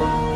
Bye.